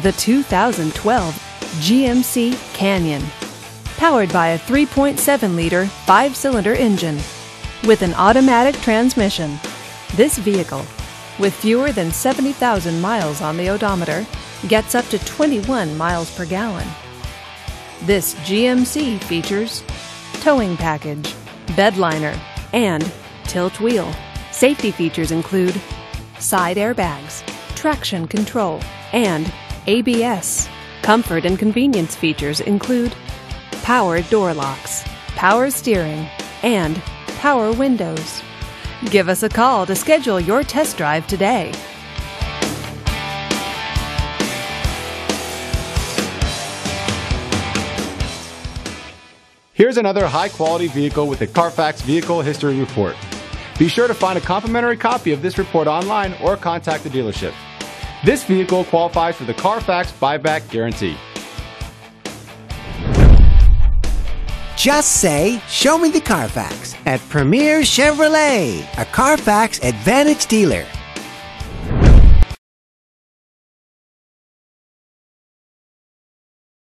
the 2012 GMC Canyon. Powered by a 3.7 liter five cylinder engine with an automatic transmission, this vehicle, with fewer than 70,000 miles on the odometer, gets up to 21 miles per gallon. This GMC features towing package, bed liner, and tilt wheel. Safety features include side airbags, traction control, and ABS. Comfort and convenience features include power door locks, power steering, and power windows. Give us a call to schedule your test drive today. Here's another high quality vehicle with a Carfax Vehicle History Report. Be sure to find a complimentary copy of this report online or contact the dealership. This vehicle qualifies for the Carfax Buyback Guarantee. Just say, Show me the Carfax at Premiere Chevrolet, a Carfax Advantage dealer.